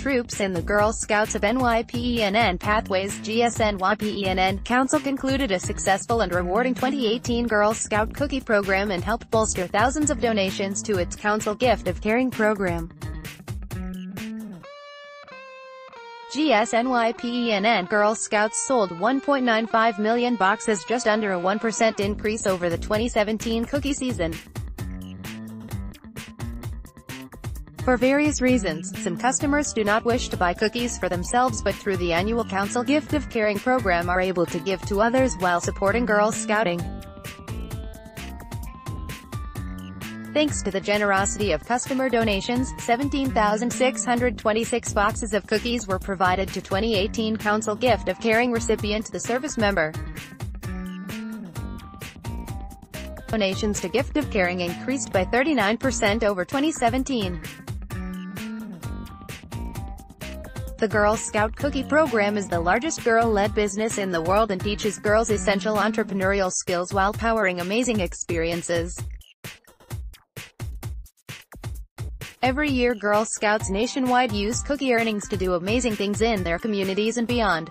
troops and the Girl Scouts of NYPENN Pathways GSNYPENN Council concluded a successful and rewarding 2018 Girl Scout cookie program and helped bolster thousands of donations to its Council Gift of Caring program. GSNYPENN Girl Scouts sold 1.95 million boxes just under a 1% increase over the 2017 cookie season. For various reasons, some customers do not wish to buy cookies for themselves but through the annual Council Gift of Caring program are able to give to others while supporting Girl Scouting. Thanks to the generosity of customer donations, 17,626 boxes of cookies were provided to 2018 Council Gift of Caring recipient the service member. Donations to Gift of Caring increased by 39% over 2017. The Girl Scout Cookie Program is the largest girl-led business in the world and teaches girls essential entrepreneurial skills while powering amazing experiences. Every year Girl Scouts nationwide use cookie earnings to do amazing things in their communities and beyond.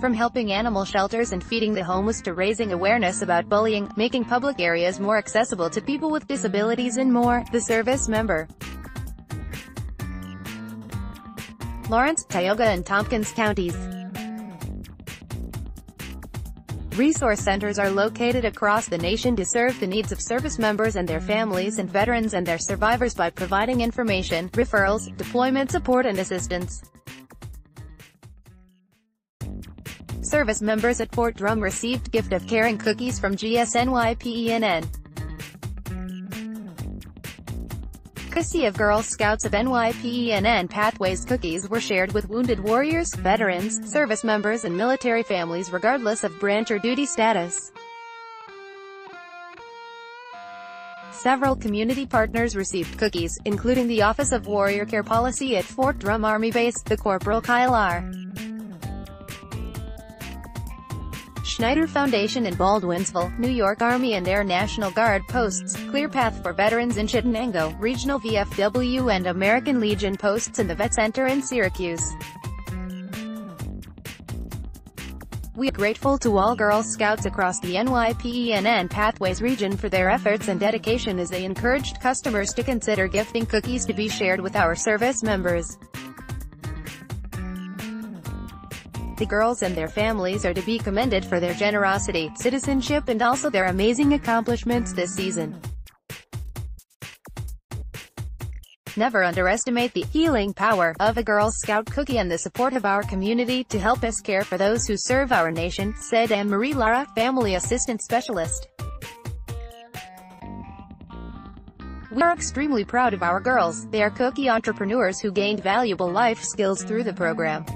From helping animal shelters and feeding the homeless to raising awareness about bullying, making public areas more accessible to people with disabilities and more, the service member. Lawrence, Tioga and Tompkins counties. Resource centers are located across the nation to serve the needs of service members and their families and veterans and their survivors by providing information, referrals, deployment support and assistance. Service members at Fort Drum received gift of caring cookies from GSNYPENN. Courtesy of Girl Scouts of NYPENN Pathways cookies were shared with wounded warriors, veterans, service members and military families regardless of branch or duty status. Several community partners received cookies, including the Office of Warrior Care Policy at Fort Drum Army Base, the Corporal Kyle R. Schneider Foundation in Baldwinsville, New York Army and Air National Guard posts, Clear Path for Veterans in Chittenango, Regional VFW and American Legion posts in the Vet Center in Syracuse. We are grateful to all Girl Scouts across the NYPENN Pathways region for their efforts and dedication as they encouraged customers to consider gifting cookies to be shared with our service members. The girls and their families are to be commended for their generosity, citizenship and also their amazing accomplishments this season. Never underestimate the healing power of a Girl Scout cookie and the support of our community to help us care for those who serve our nation, said Anne-Marie Lara, Family Assistant Specialist. We are extremely proud of our girls. They are cookie entrepreneurs who gained valuable life skills through the program.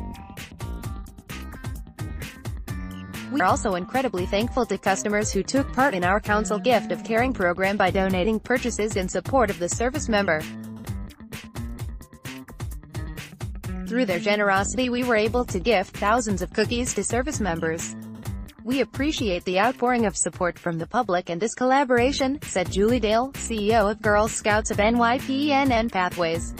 We are also incredibly thankful to customers who took part in our Council Gift of Caring program by donating purchases in support of the service member. Through their generosity we were able to gift thousands of cookies to service members. We appreciate the outpouring of support from the public and this collaboration, said Julie Dale, CEO of Girl Scouts of NYPENN Pathways.